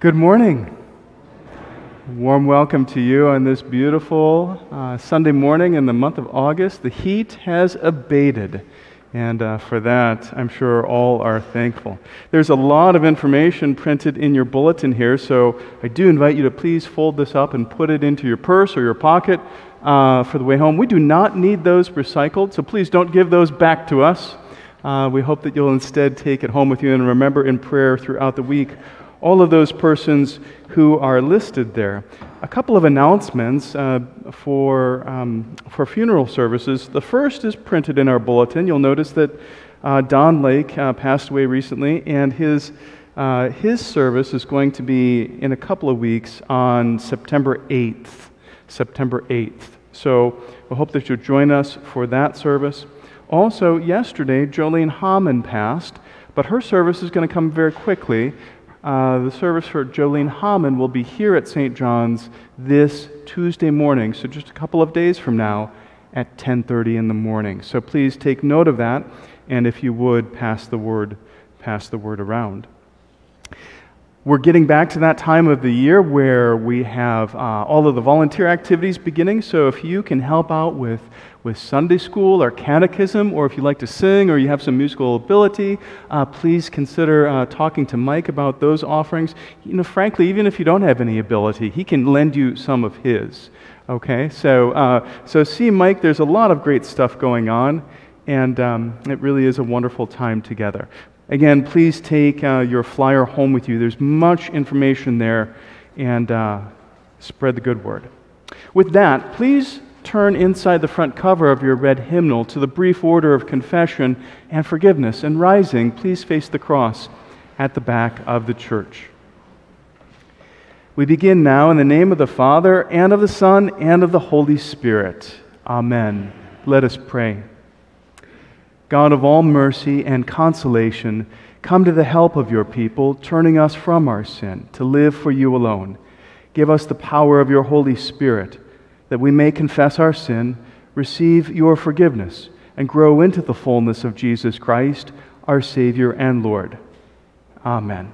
Good morning. Warm welcome to you on this beautiful uh, Sunday morning in the month of August. The heat has abated, and uh, for that, I'm sure all are thankful. There's a lot of information printed in your bulletin here, so I do invite you to please fold this up and put it into your purse or your pocket uh, for the way home. We do not need those recycled, so please don't give those back to us. Uh, we hope that you'll instead take it home with you and remember in prayer throughout the week all of those persons who are listed there. A couple of announcements uh, for, um, for funeral services. The first is printed in our bulletin. You'll notice that uh, Don Lake uh, passed away recently, and his, uh, his service is going to be in a couple of weeks on September 8th. September 8th. So we hope that you'll join us for that service. Also, yesterday, Jolene Hammond passed, but her service is going to come very quickly. Uh, the service for Jolene Hammond will be here at St. John's this Tuesday morning, so just a couple of days from now at 10:30 in the morning. So please take note of that, and if you would, pass the word, pass the word around. We're getting back to that time of the year where we have uh, all of the volunteer activities beginning. So if you can help out with, with Sunday school or catechism, or if you like to sing or you have some musical ability, uh, please consider uh, talking to Mike about those offerings. You know, frankly, even if you don't have any ability, he can lend you some of his. Okay, so uh, so see Mike. There's a lot of great stuff going on, and um, it really is a wonderful time together. Again, please take uh, your flyer home with you. There's much information there, and uh, spread the good word. With that, please turn inside the front cover of your red hymnal to the brief order of confession and forgiveness. And rising, please face the cross at the back of the church. We begin now in the name of the Father, and of the Son, and of the Holy Spirit. Amen. Let us pray. God of all mercy and consolation, come to the help of your people, turning us from our sin to live for you alone. Give us the power of your Holy Spirit, that we may confess our sin, receive your forgiveness, and grow into the fullness of Jesus Christ, our Savior and Lord. Amen.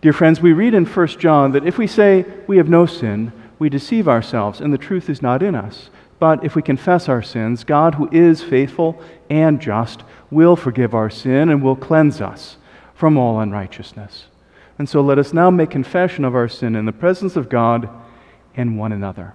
Dear friends, we read in 1 John that if we say we have no sin, we deceive ourselves, and the truth is not in us. But if we confess our sins, God, who is faithful and just, will forgive our sin and will cleanse us from all unrighteousness. And so let us now make confession of our sin in the presence of God and one another.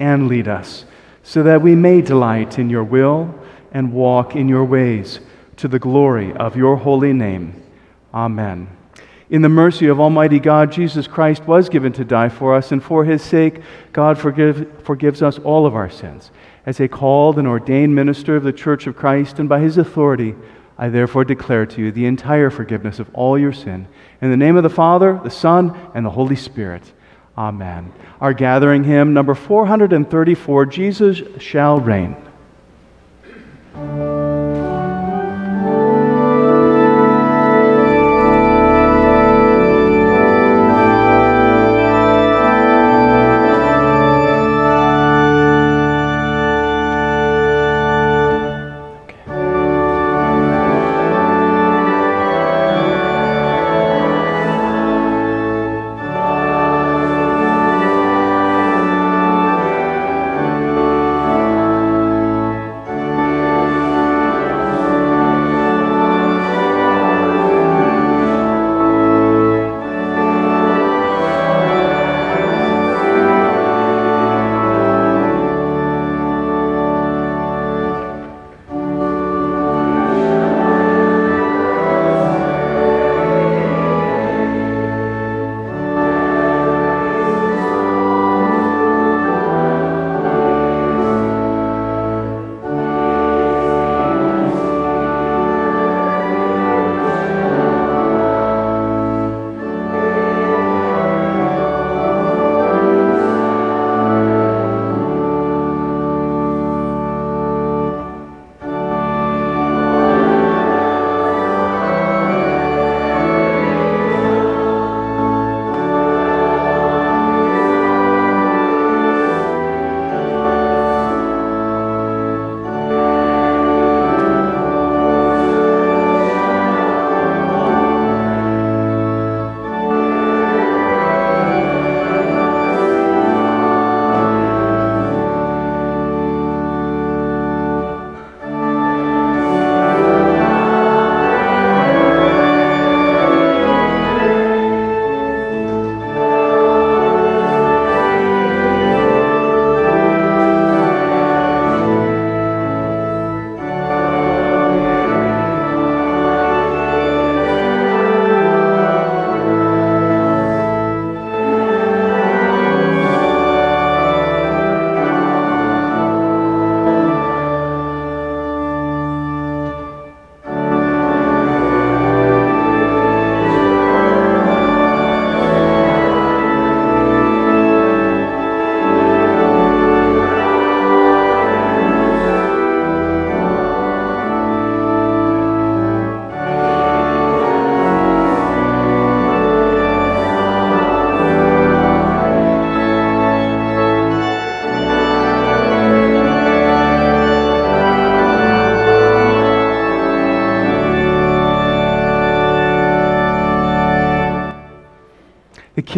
and lead us, so that we may delight in your will and walk in your ways to the glory of your holy name. Amen. In the mercy of Almighty God, Jesus Christ was given to die for us, and for his sake, God forgive, forgives us all of our sins. As a called and ordained minister of the Church of Christ, and by his authority, I therefore declare to you the entire forgiveness of all your sin. In the name of the Father, the Son, and the Holy Spirit. Amen. Our gathering hymn, number 434 Jesus shall reign.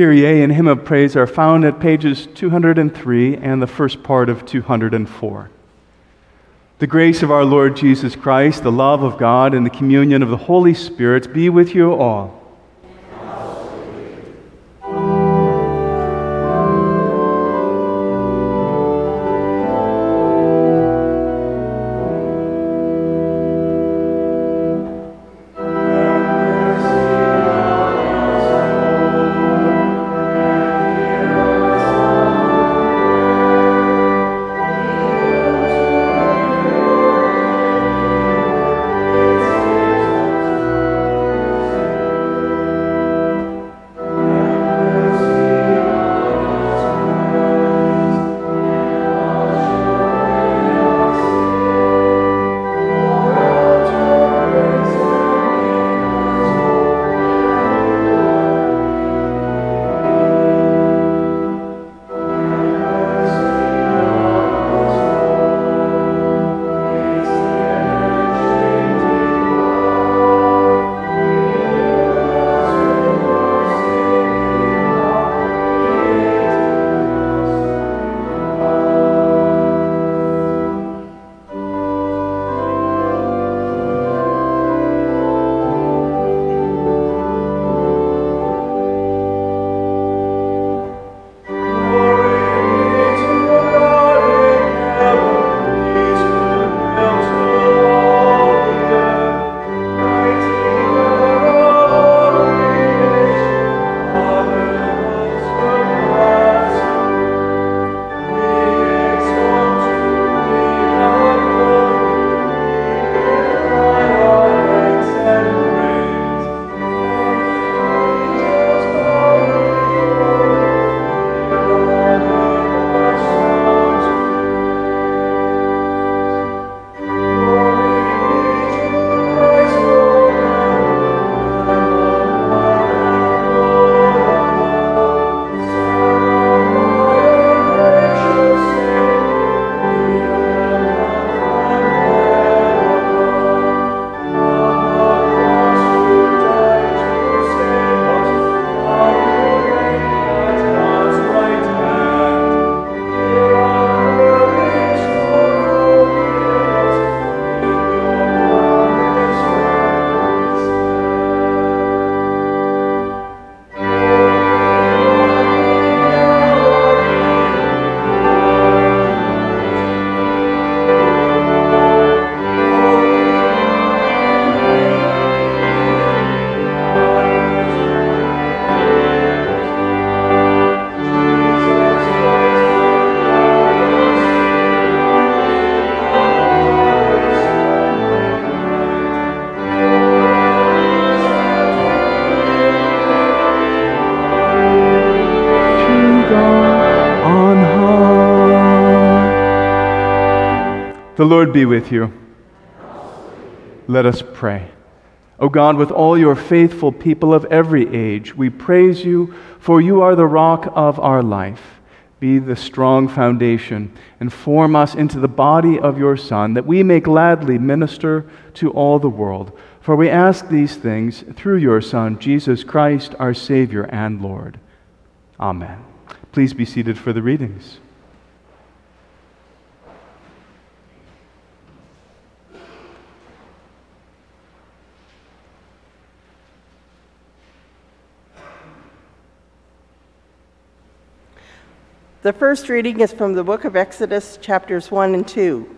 Kyrie and Hymn of Praise are found at pages 203 and the first part of 204. The grace of our Lord Jesus Christ, the love of God, and the communion of the Holy Spirit be with you all. The Lord be with you. Let us pray. O God, with all your faithful people of every age, we praise you, for you are the rock of our life. Be the strong foundation and form us into the body of your Son, that we may gladly minister to all the world. For we ask these things through your Son, Jesus Christ, our Savior and Lord. Amen. Please be seated for the readings. The first reading is from the book of Exodus, chapters 1 and 2.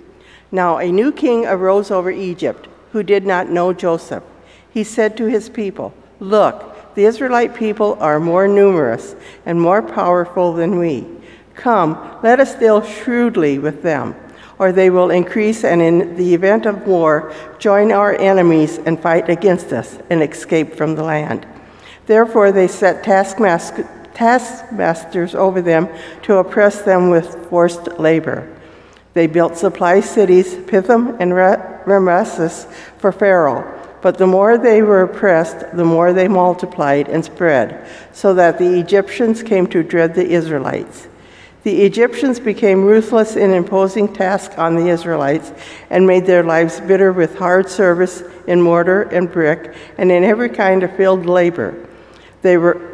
Now a new king arose over Egypt who did not know Joseph. He said to his people, Look, the Israelite people are more numerous and more powerful than we. Come, let us deal shrewdly with them, or they will increase and in the event of war join our enemies and fight against us and escape from the land. Therefore they set taskmasters taskmasters over them to oppress them with forced labor. They built supply cities, Pithom and Ramesses, for Pharaoh. But the more they were oppressed, the more they multiplied and spread, so that the Egyptians came to dread the Israelites. The Egyptians became ruthless in imposing tasks on the Israelites and made their lives bitter with hard service in mortar and brick and in every kind of field labor. They were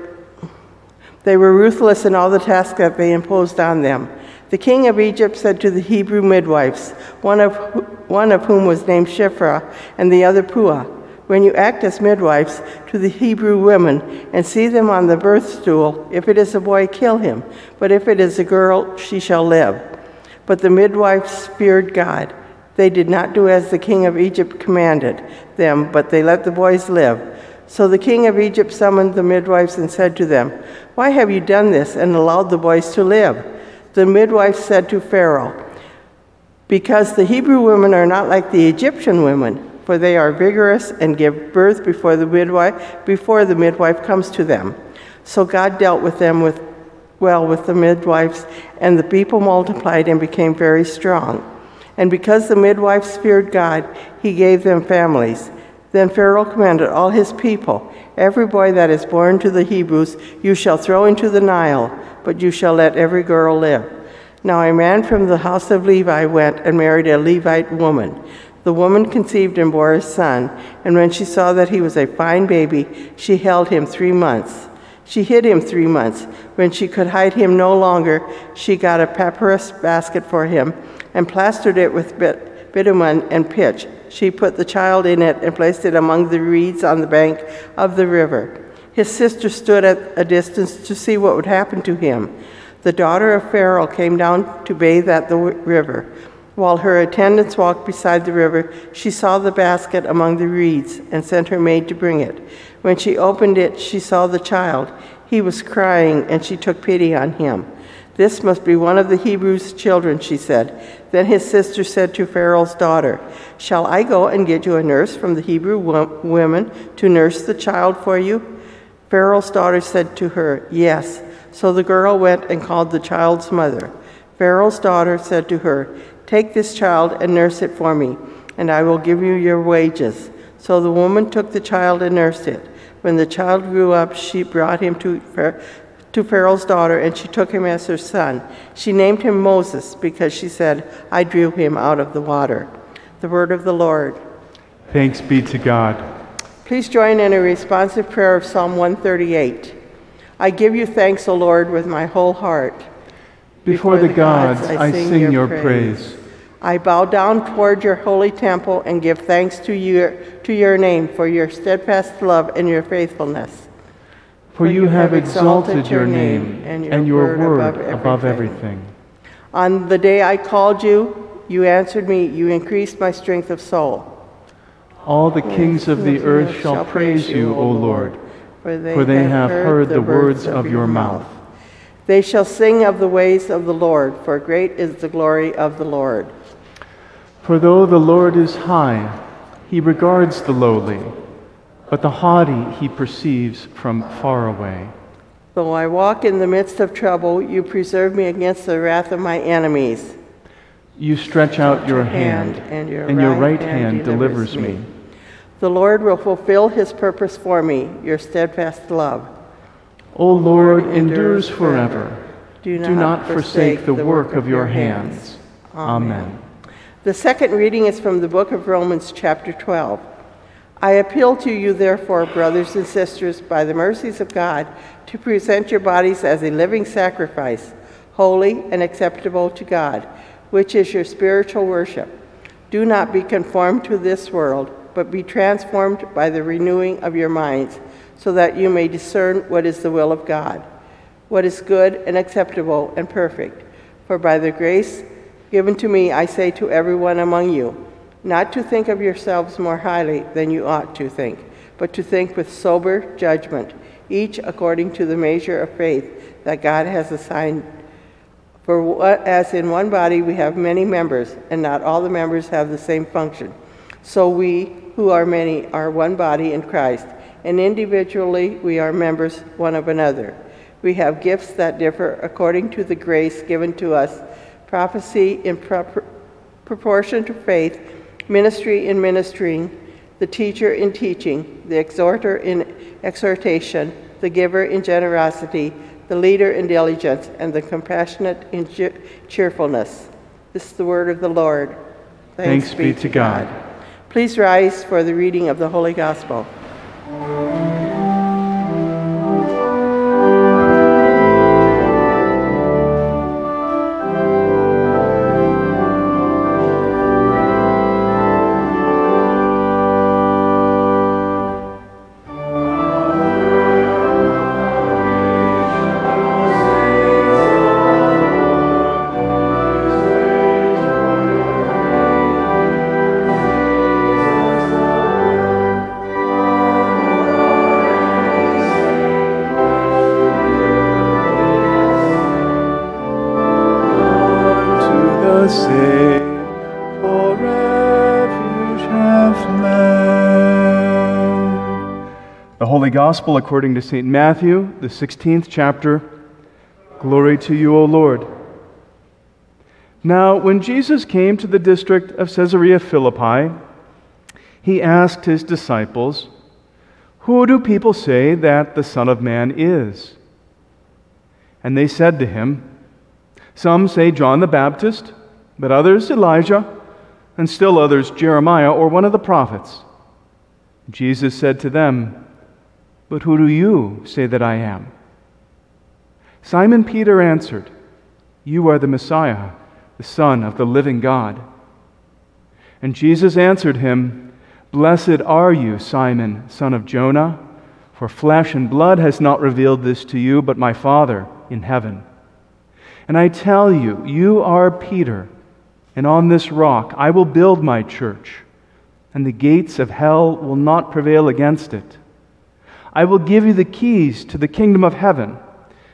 They were ruthless in all the tasks that they imposed on them. The king of Egypt said to the Hebrew midwives, one of, one of whom was named Shiphrah and the other Puah, When you act as midwives to the Hebrew women and see them on the birth stool, if it is a boy, kill him, but if it is a girl, she shall live. But the midwives feared God. They did not do as the king of Egypt commanded them, but they let the boys live. So the king of Egypt summoned the midwives and said to them, Why have you done this and allowed the boys to live? The midwife said to Pharaoh, Because the Hebrew women are not like the Egyptian women, for they are vigorous and give birth before the midwife before the midwife comes to them. So God dealt with them with well with the midwives, and the people multiplied and became very strong. And because the midwives feared God, he gave them families. Then Pharaoh commanded all his people, Every boy that is born to the Hebrews you shall throw into the Nile but you shall let every girl live. Now a man from the house of Levi went and married a Levite woman. The woman conceived and bore a son, and when she saw that he was a fine baby, she held him three months. She hid him three months. When she could hide him no longer, she got a papyrus basket for him and plastered it with bit, bitumen and pitch. She put the child in it and placed it among the reeds on the bank of the river. His sister stood at a distance to see what would happen to him. The daughter of Pharaoh came down to bathe at the river. While her attendants walked beside the river, she saw the basket among the reeds and sent her maid to bring it. When she opened it, she saw the child. He was crying, and she took pity on him. This must be one of the Hebrews' children, she said. Then his sister said to Pharaoh's daughter, Shall I go and get you a nurse from the Hebrew women to nurse the child for you? Pharaoh's daughter said to her, Yes. So the girl went and called the child's mother. Pharaoh's daughter said to her, Take this child and nurse it for me, and I will give you your wages. So the woman took the child and nursed it. When the child grew up, she brought him to, to Pharaoh's daughter, and she took him as her son. She named him Moses because she said, I drew him out of the water. The word of the Lord. Thanks be to God. Please join in a responsive prayer of Psalm 138. I give you thanks, O Lord, with my whole heart. Before, Before the, the gods, gods, I, sing, sing your, your praise. praise. I bow down toward your holy temple and give thanks to your, to your name for your steadfast love and your faithfulness. For, you, have exalted your name and your, word, word above, everything. above everything. On the day I called you, you answered me, you increased my strength of soul. All the kings of the earth shall praise you, O Lord, for they have heard the words of your mouth. They shall sing of the ways of the Lord, for great is the glory of the Lord. For though the Lord is high, he regards the lowly, but the haughty he perceives from far away. Though I walk in the midst of trouble, you preserve me against the wrath of my enemies. You stretch out your hand, and your, and your right, hand delivers me. The Lord will fulfill his purpose for me, your steadfast love. O Lord, endures forever. Do not, Do not forsake the work of your hands. Amen. The second reading is from the book of Romans, chapter 12. I appeal to you, therefore, brothers and sisters, by the mercies of God, to present your bodies as a living sacrifice, holy and acceptable to God which is your spiritual worship. Do not be conformed to this world, but be transformed by the renewing of your minds, so that you may discern what is the will of God, what is good and acceptable and perfect. For by the grace given to me, I say to everyone among you, not to think of yourselves more highly than you ought to think, but to think with sober judgment, each according to the measure of faith that God has assigned for as in one body we have many members, and not all the members have the same function. So we, who are many, are one body in Christ, and individually we are members one of another. We have gifts that differ according to the grace given to us prophecy in pro- proportion to faith, ministry in ministering, the teacher in teaching, the exhorter in exhortation, the giver in generosity the leader in diligence, and the compassionate in cheerfulness. This is the word of the Lord. Thanks, Thanks be, be to God. God. Please rise for the reading of the Holy Gospel. Holy Gospel according to St. Matthew, the 16th chapter. Glory to you, O Lord. Now, when Jesus came to the district of Caesarea Philippi, he asked his disciples, Who do people say that the Son of Man is? And they said to him, Some say John the Baptist, but others Elijah, and still others Jeremiah or one of the prophets. Jesus said to them, But who do you say that I am? Simon Peter answered, You are the Messiah the Son of the living God. And Jesus answered him, Blessed are you, Simon, son of Jonah, for flesh and blood has not revealed this to you, but my Father in heaven. And I tell you, you are Peter, and on this rock I will build my church, and the gates of hell will not prevail against it. I will give you the keys to the kingdom of heaven,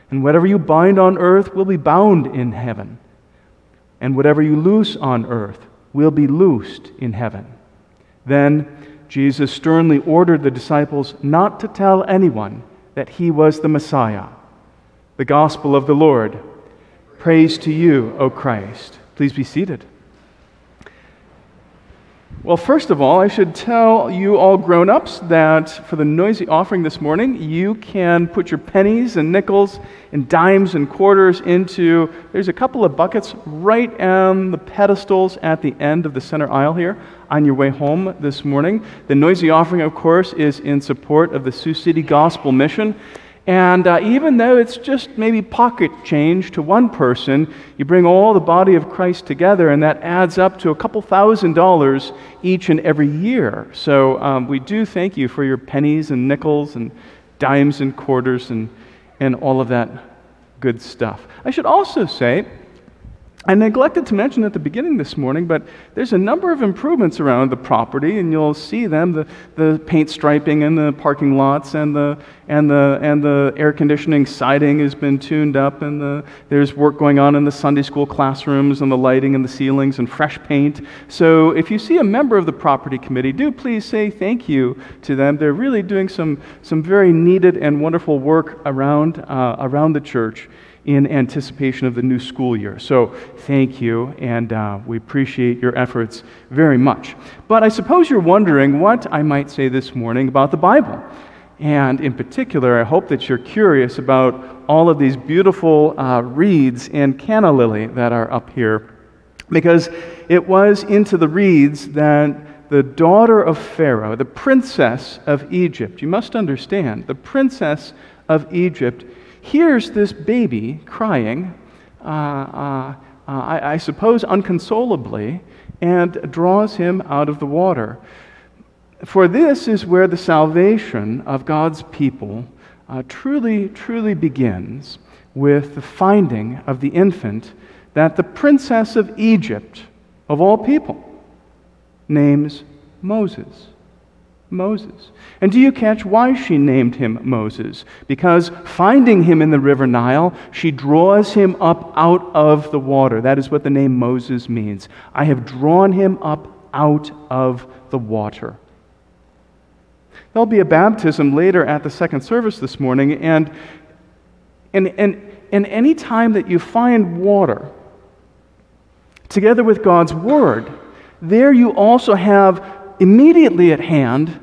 and whatever you bind on earth will be bound in heaven and whatever you loose on earth will be loosed in heaven. Then Jesus sternly ordered the disciples not to tell anyone that he was the Messiah. The gospel of the Lord. Praise to you, O Christ. Please be seated. Well, first of all, I should tell you all grown ups that for the noisy offering this morning, you can put your pennies and nickels and dimes and quarters into, there's a couple of buckets right on the pedestals at the end of the center aisle here on your way home this morning. The noisy offering, of course, is in support of the Sioux City Gospel Mission. And uh, even though it's just maybe pocket change to one person, you bring all the body of Christ together, and that adds up to a couple thousand dollars each and every year. So um, we do thank you for your pennies and nickels and dimes and quarters and, and all of that good stuff. I should also say, I neglected to mention at the beginning this morning, but there's a number of improvements around the property, and you'll see them the, the paint striping in the parking lots, and the, and, the, and the air conditioning siding has been tuned up, and the, there's work going on in the Sunday school classrooms, and the lighting and the ceilings, and fresh paint. So if you see a member of the property committee, do please say thank you to them. They're really doing some, some very needed and wonderful work around, uh, around the church in anticipation of the new school year. So thank you, and uh, we appreciate your efforts very much. But I suppose you're wondering what I might say this morning about the Bible. And in particular, I hope that you're curious about all of these beautiful uh, reeds and canna lily that are up here. Because it was into the reeds that the daughter of Pharaoh, the princess of Egypt, you must understand, the princess of Egypt hears this baby crying, uh, uh, uh, I, I, suppose unconsolably, and draws him out of the water. For this is where the salvation of God's people uh, truly, truly begins with the finding of the infant that the princess of Egypt, of all people, names Moses. Moses. And do you catch why she named him Moses? Because finding him in the river Nile, she draws him up out of the water. That is what the name Moses means. I have drawn him up out of the water. There'll be a baptism later at the second service this morning, and, and, and, and any time that you find water, together with God's Word, there you also have immediately at hand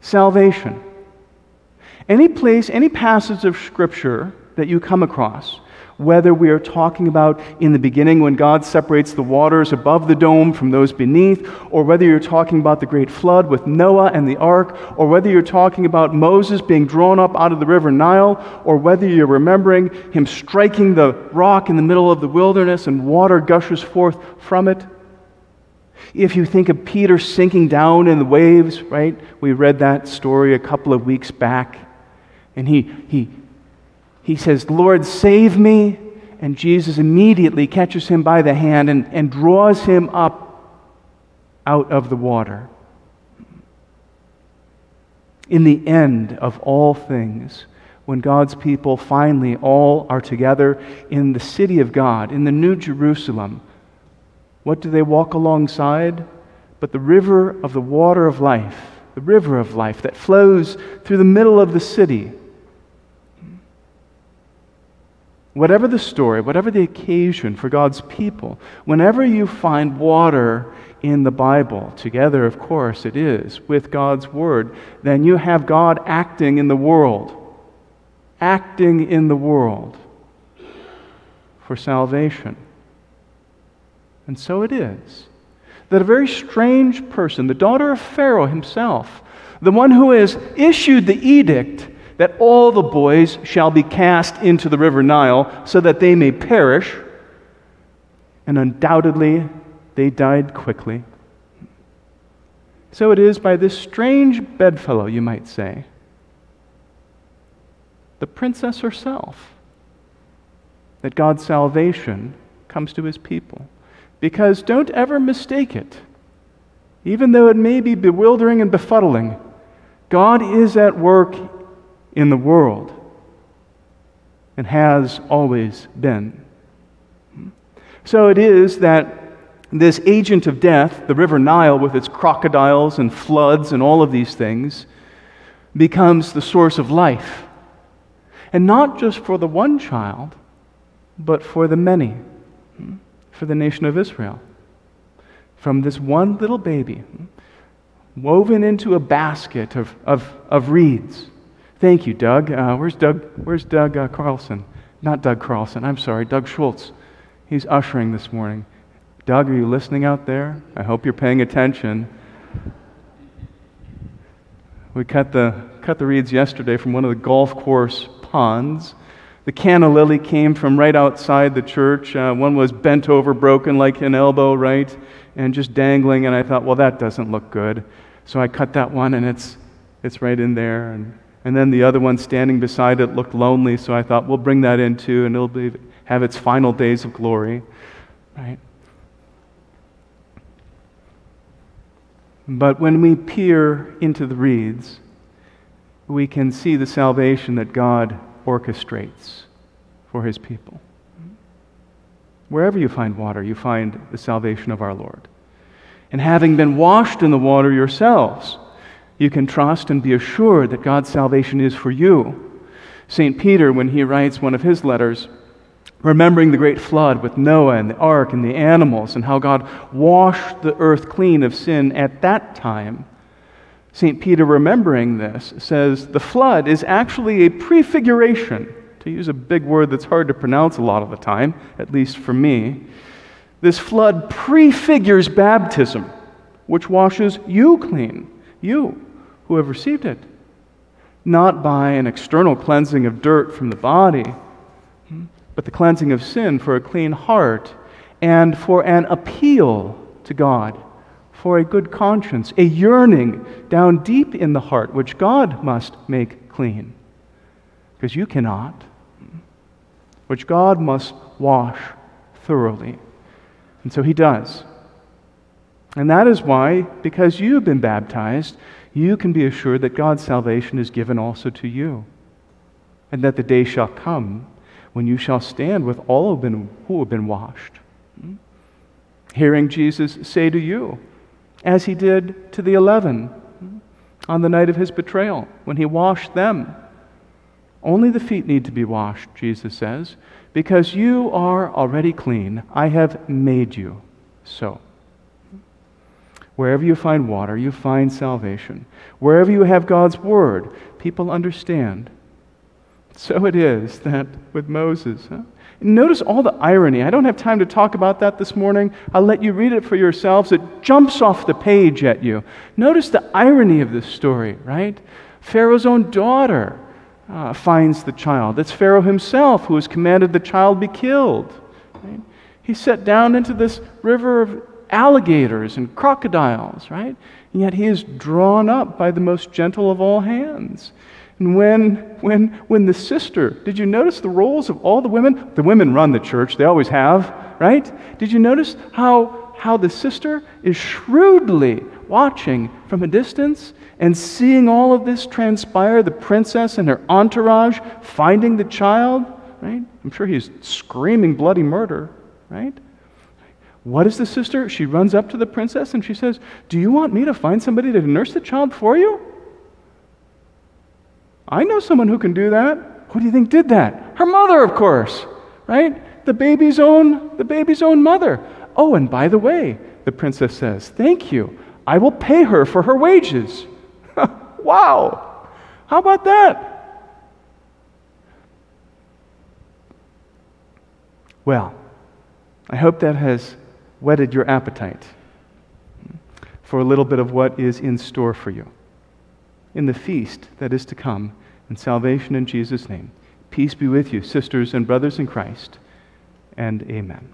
salvation. Any place, any passage of Scripture that you come across, whether we are talking about in the beginning when God separates the waters above the dome from those beneath, or whether you're talking about the great flood with Noah and the ark, or whether you're talking about Moses being drawn up out of the river Nile, or whether you're remembering him striking the rock in the middle of the wilderness and water gushes forth from it. If you think of Peter sinking down in the waves, right? We read that story a couple of weeks back. And he, he, he says, Lord, save me. And Jesus immediately catches him by the hand and, and draws him up out of the water. In the end of all things, when God's people finally all are together in the city of God, in the New Jerusalem, What do they walk alongside? But the river of the water of life, the river of life that flows through the middle of the city. Whatever the story, whatever the occasion for God's people, whenever you find water in the Bible, together, of course, it is, with God's Word, then you have God acting in the world. Acting in the world for salvation. And so it is that a very strange person, the daughter of Pharaoh himself, the one who has issued the edict that all the boys shall be cast into the river Nile so that they may perish, and undoubtedly they died quickly. So it is by this strange bedfellow, you might say, the princess herself, that God's salvation comes to his people. Because don't ever mistake it. Even though it may be bewildering and befuddling, God is at work in the world and has always been. So it is that this agent of death, the River Nile, with its crocodiles and floods and all of these things, becomes the source of life. And not just for the one child, but for the many for the nation of Israel. From this one little baby, woven into a basket of, of, of reeds. Thank you, Doug. Uh, where's Doug? Where's Doug uh, Carlson? Not Doug Carlson. I'm sorry, Doug Schultz. He's ushering this morning. Doug, are you listening out there? I hope you're paying attention. We cut the, cut the reeds yesterday from one of the golf course ponds. The canna lily came from right outside the church. Uh, one was bent over, broken like an elbow, right? And just dangling. And I thought, well, that doesn't look good. So I cut that one, and it's, it's right in there. And, and then the other one standing beside it looked lonely. So I thought, we'll bring that in too, and it'll be, have its final days of glory, right? But when we peer into the reeds, we can see the salvation that God orchestrates for his people. Wherever you find water, you find the salvation of our Lord. And having been washed in the water yourselves, you can trust and be assured that God's salvation is for you. St. Peter, when he writes one of his letters, remembering the great flood with Noah and the ark and the animals, and how God washed the earth clean of sin at that time, St. Peter, remembering this, says the flood is actually a prefiguration, to use a big word that's hard to pronounce a lot of the time, at least for me. This flood prefigures baptism, which washes you clean, you who have received it, not by an external cleansing of dirt from the body, but the cleansing of sin for a clean heart and for an appeal to God for a good conscience, a yearning down deep in the heart, which God must make clean, because you cannot, which God must wash thoroughly. And so he does. And that is why, because you have been baptized, you can be assured that God's salvation is given also to you, and that the day shall come when you shall stand with all who have been, who have been washed. Hmm? Hearing Jesus say to you, as he did to the eleven on the night of his betrayal when he washed them. Only the feet need to be washed, Jesus says, because you are already clean. I have made you so. Wherever you find water, you find salvation. Wherever you have God's word, people understand. So it is that with Moses, huh? Notice all the irony. I don't have time to talk about that this morning. I'll let you read it for yourselves. It jumps off the page at you. Notice the irony of this story, right? Pharaoh's own daughter uh, finds the child. It's Pharaoh himself who has commanded the child be killed. Right? He's set down into this river of alligators and crocodiles, right? And yet he is drawn up by the most gentle of all hands. And when, when, when the sister, did you notice the roles of all the women? The women run the church, they always have, right? Did you notice how, how the sister is shrewdly watching from a distance and seeing all of this transpire? The princess and her entourage finding the child, right? I'm sure he's screaming bloody murder, right? What is the sister? She runs up to the princess and she says, Do you want me to find somebody to nurse the child for you? I know someone who can do that. Who do you think did that? Her mother, of course, right? The baby's own, the baby's own mother. Oh, and by the way, the princess says, Thank you. I will pay her for her wages. wow. How about that? Well, I hope that has whetted your appetite for a little bit of what is in store for you in the feast that is to come and salvation in Jesus' name. Peace be with you, sisters and brothers in Christ, and amen.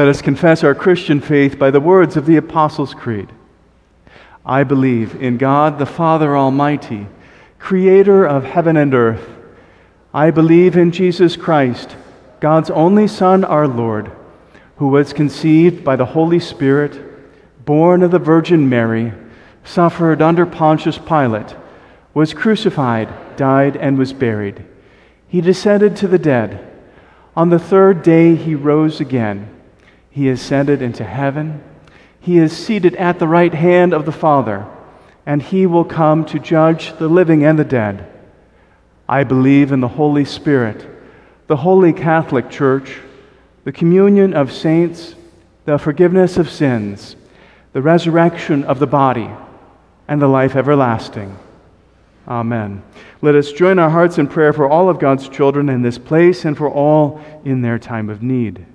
Let us confess our Christian faith by the words of the Apostles' Creed. I believe in God the Father Almighty, creator of heaven and earth. I believe in Jesus Christ, God's only Son, our Lord, who was conceived by the Holy Spirit, born of the Virgin Mary, suffered under Pontius Pilate, was crucified, died, and was buried. He descended to the dead. On the third day, he rose again. He ascended into heaven. He is seated at the right hand of the Father, and he will come to judge the living and the dead. I believe in the Holy Spirit, the holy Catholic Church, the communion of saints, the forgiveness of sins, the resurrection of the body, and the life everlasting. Amen. Let us join our hearts in prayer for all of God's children in this place and for all in their time of need.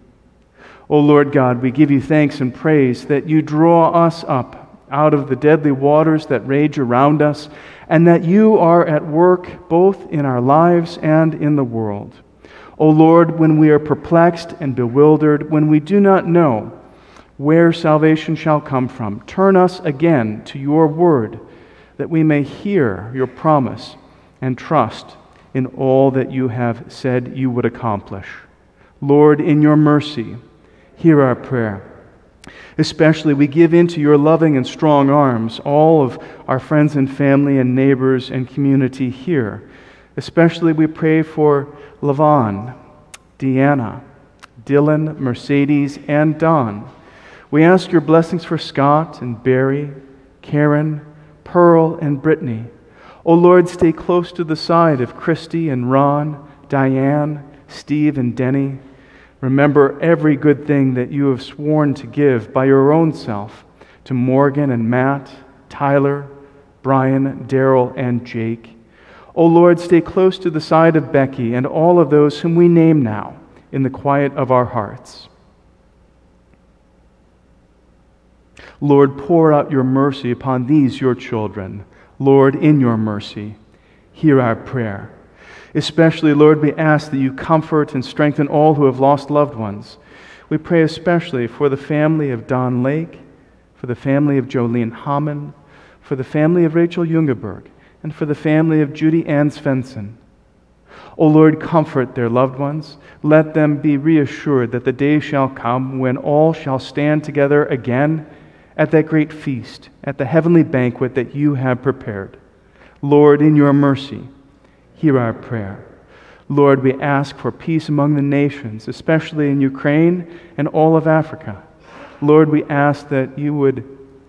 O Lord God, we give you thanks and praise that you draw us up out of the deadly waters that rage around us, and that you are at work both in our lives and in the world. O Lord, when we are perplexed and bewildered, when we do not know where salvation shall come from, turn us again to your word, that we may hear your promise and trust in all that you have said you would accomplish. Lord, in your mercy, hear our prayer. Especially, we give into your loving and strong arms all of our friends and family and neighbors and community here. Especially, we pray for Lavon, Deanna, Dylan, Mercedes, and Don. We ask your blessings for Scott and Barry, Karen, Pearl, and Brittany. O Lord, stay close to the side of Christy and Ron, Diane, Steve, and Denny. Remember every good thing that you have sworn to give by your own self to Morgan and Matt, Tyler, Brian, Daryl, and Jake. O Lord, stay close to the side of Becky and all of those whom we name now in the quiet of our hearts. Lord, pour out your mercy upon these, your children. Lord, in your mercy, hear our prayer. Especially, Lord, we ask that you comfort and strengthen all who have lost loved ones. We pray especially for the family of Don Lake, for the family of Jolene Hammond, for the family of Rachel Jungerberg, and for the family of Judy Ann Svensson. O Lord, comfort their loved ones. Let them be reassured that the day shall come when all shall stand together again at that great feast, at the heavenly banquet that you have prepared. Lord, in your mercy, hear our prayer. Lord, we ask for peace among the nations, especially in Ukraine and all of Africa. Lord, we ask that you would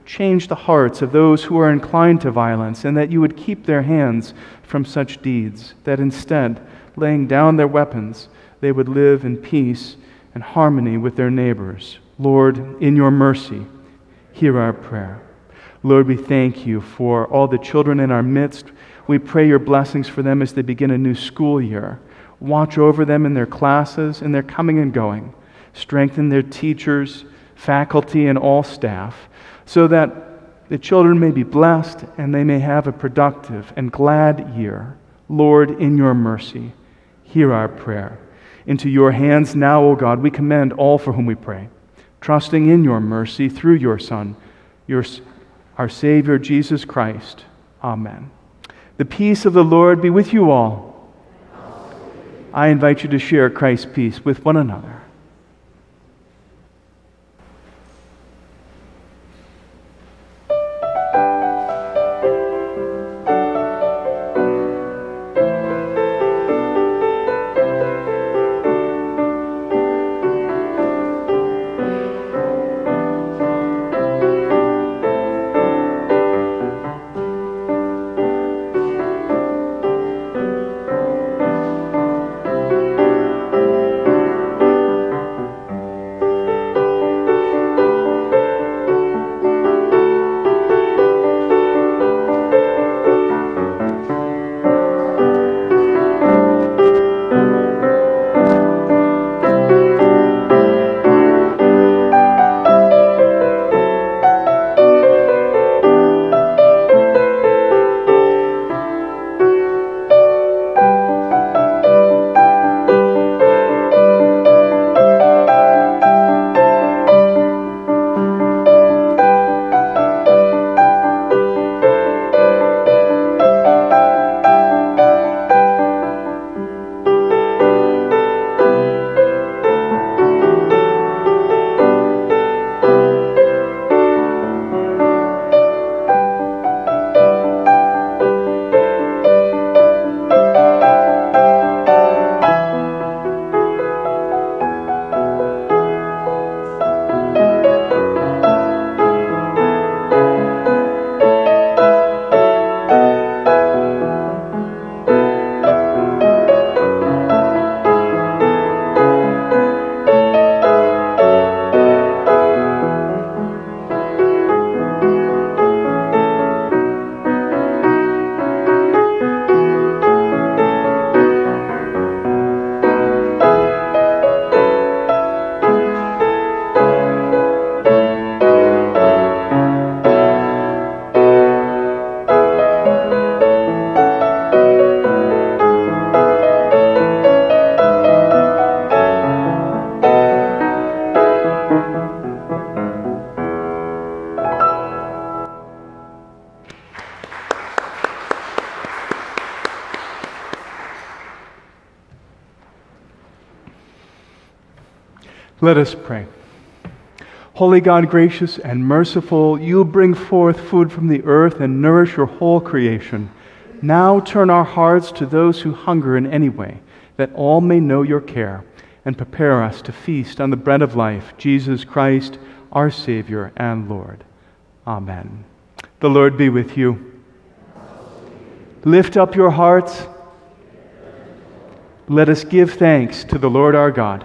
change the hearts of those who are inclined to violence and that you would keep their hands from such deeds, that instead, laying down their weapons, they would live in peace and harmony with their neighbors. Lord, in your mercy, hear our prayer. Lord, we thank you for all the children in our midst. We pray your blessings for them as they begin a new school year. Watch over them in their classes, in their coming and going. Strengthen their teachers, faculty, and all staff, so that the children may be blessed and they may have a productive and glad year. Lord, in your mercy, hear our prayer. Into your hands now, O God, we commend all for whom we pray, trusting in your mercy through your Son, your, our Savior, Jesus Christ. Amen. The peace of the Lord be with you all. I invite you to share Christ's peace with one another. Let us pray. Holy God, gracious and merciful, you bring forth food from the earth and nourish your whole creation. Now turn our hearts to those who hunger in any way, that all may know your care, and prepare us to feast on the bread of life, Jesus Christ, our Savior and Lord. Amen. The Lord be with you. Lift up your hearts. Let us give thanks to the Lord our God.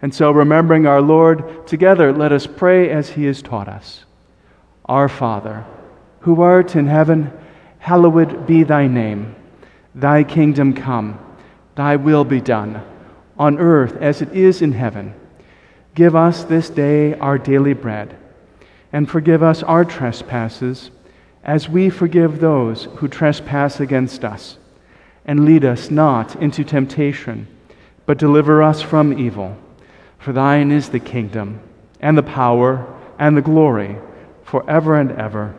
And so, remembering our Lord, together let us pray as he has taught us. Our Father, who art in heaven, hallowed be thy name. Thy kingdom come, thy will be done, on earth as it is in heaven. Give us this day our daily bread, and forgive us our trespasses, as we forgive those who trespass against us. And lead us not into temptation, but deliver us from evil. For thine is the kingdom, and the power, and the glory, forever and ever.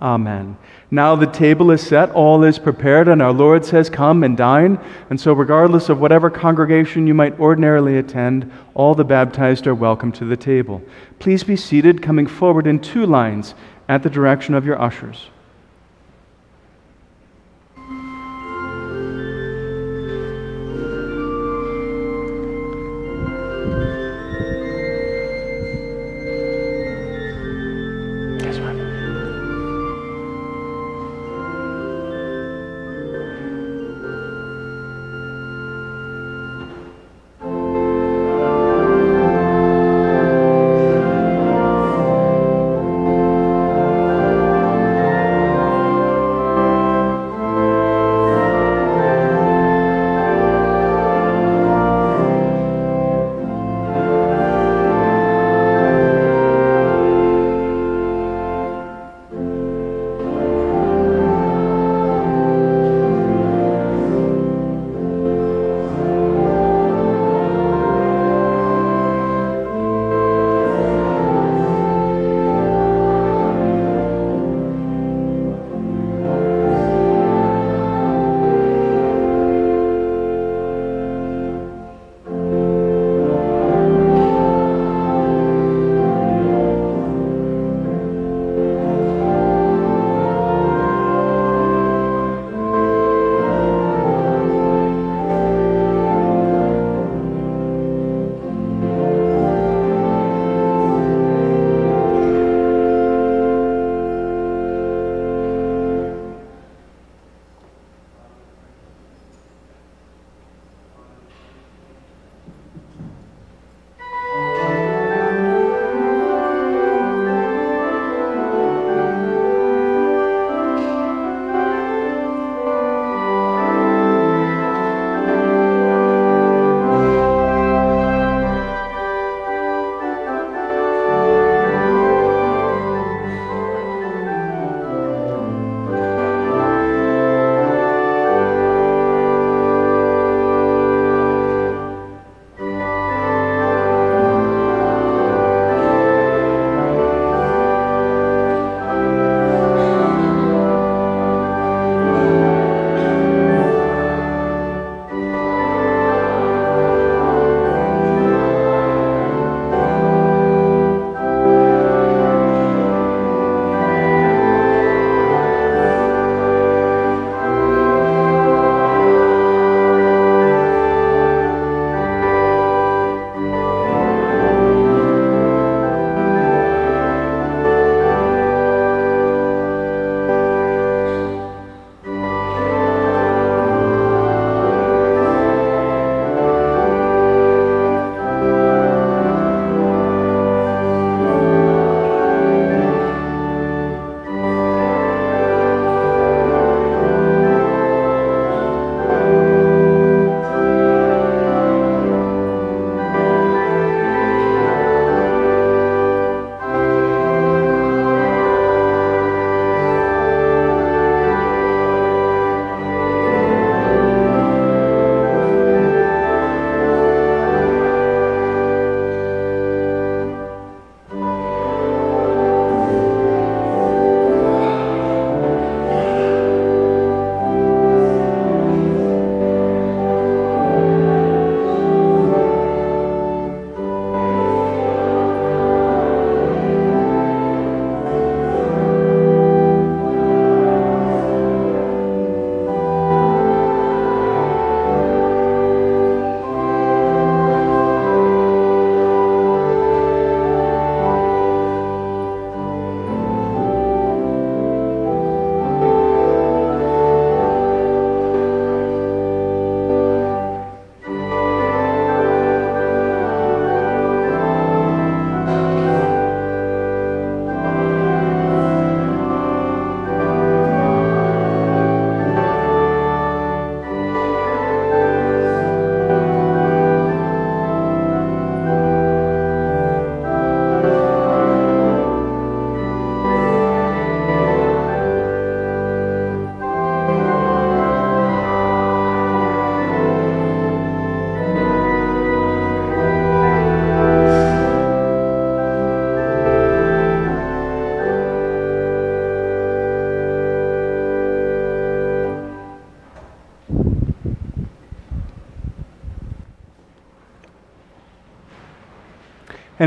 Amen. Now the table is set, all is prepared, and our Lord says, Come and dine. And so, regardless of whatever congregation you might ordinarily attend, all the baptized are welcome to the table. Please be seated, coming forward in two lines at the direction of your ushers.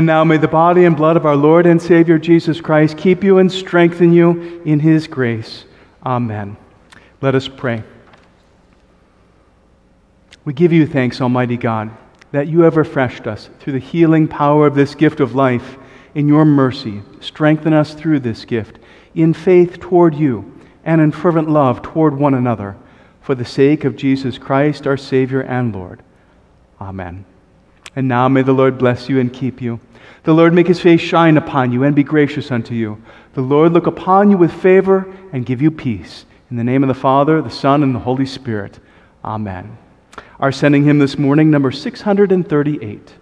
And now may the body and blood of our Lord and Savior Jesus Christ keep you and strengthen you in his grace. Amen. Let us pray. We give you thanks, Almighty God, that you have refreshed us through the healing power of this gift of life. In your mercy, strengthen us through this gift, in faith toward you, and in fervent love toward one another, for the sake of Jesus Christ, our Savior and Lord. Amen. And now may the Lord bless you and keep you. The Lord make his face shine upon you and be gracious unto you. The Lord look upon you with favor and give you peace. In the name of the Father, the Son, and the Holy Spirit. Amen. Our sending hymn this morning, number 638.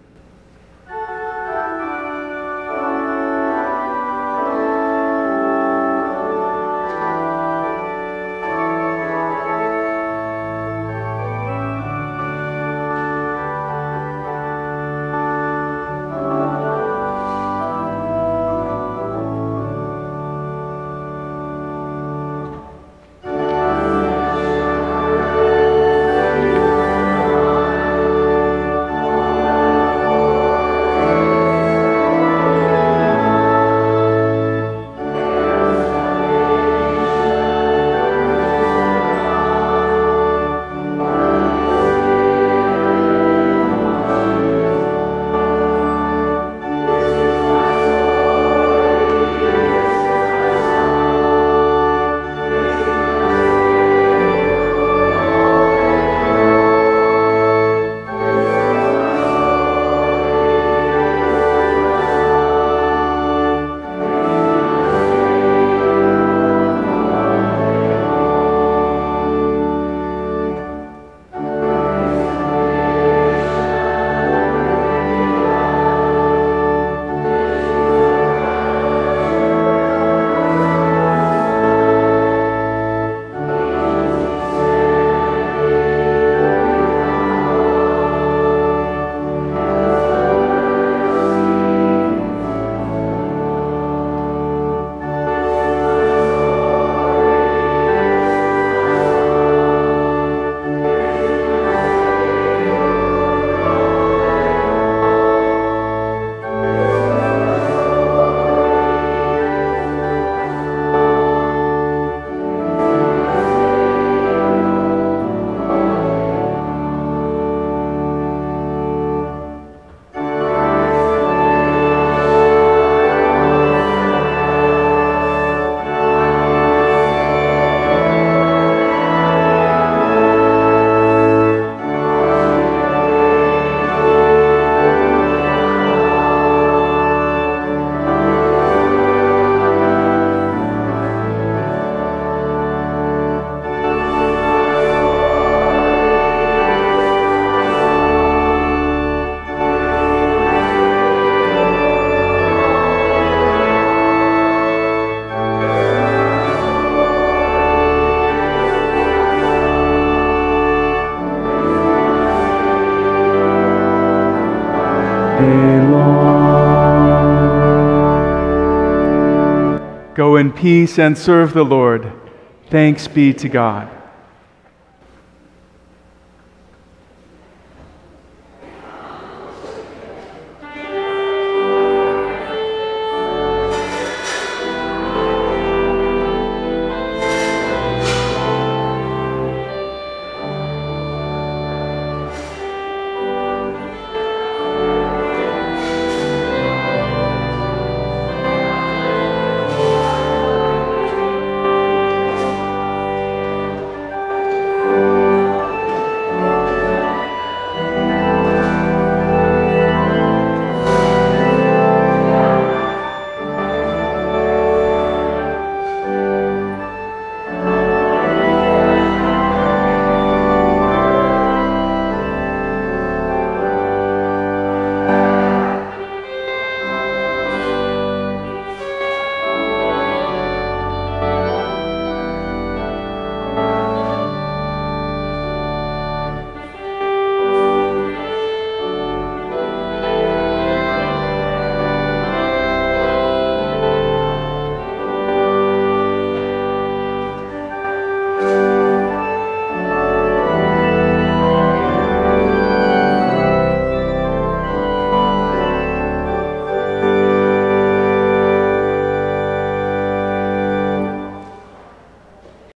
In peace and serve the Lord. Thanks be to God.